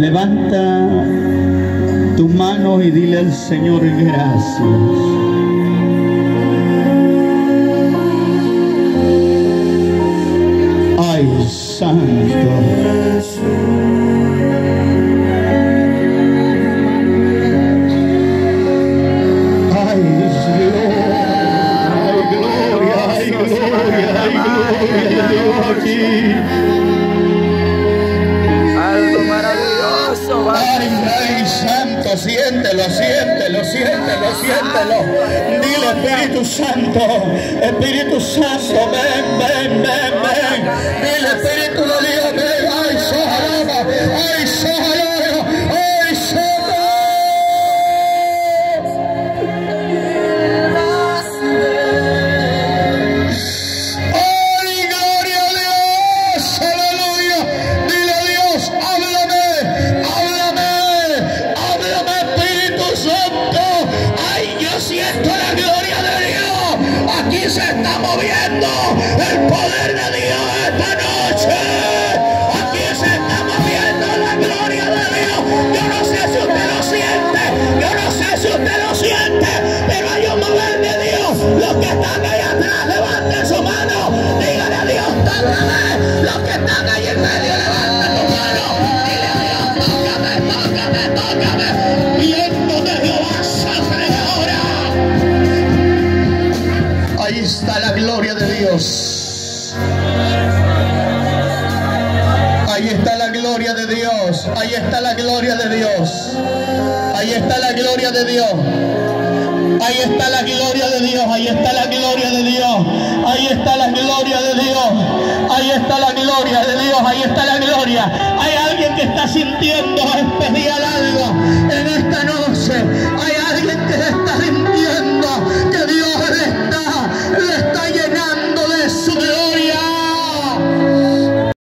Levanta tu mano y dile al Señor gracias. Ay, santo. Ay, Dios. Ay, gloria, ay, gloria, ay, gloria. Siéntelo, siéntelo, siéntelo, siéntelo. Dile, Espíritu Santo, Espíritu Santo, ven, ven, ven, ven. Aquí se está moviendo el poder de Dios esta noche. Aquí se está moviendo la gloria de Dios. Yo no sé si usted lo siente, yo no sé si usted lo siente, pero hay un mover de Dios. Los que están ahí atrás, levanten su mano. Dígale a Dios, tócame. Los que están ahí en medio, Ahí está la gloria de Dios. Ahí está la gloria de Dios. Ahí está la gloria de Dios. Ahí está la gloria de Dios, ahí está la gloria de Dios, ahí está la gloria de Dios, ahí está la gloria de Dios, ahí está la gloria. Hay alguien que está sintiendo especial